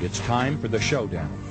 It's time for the showdown.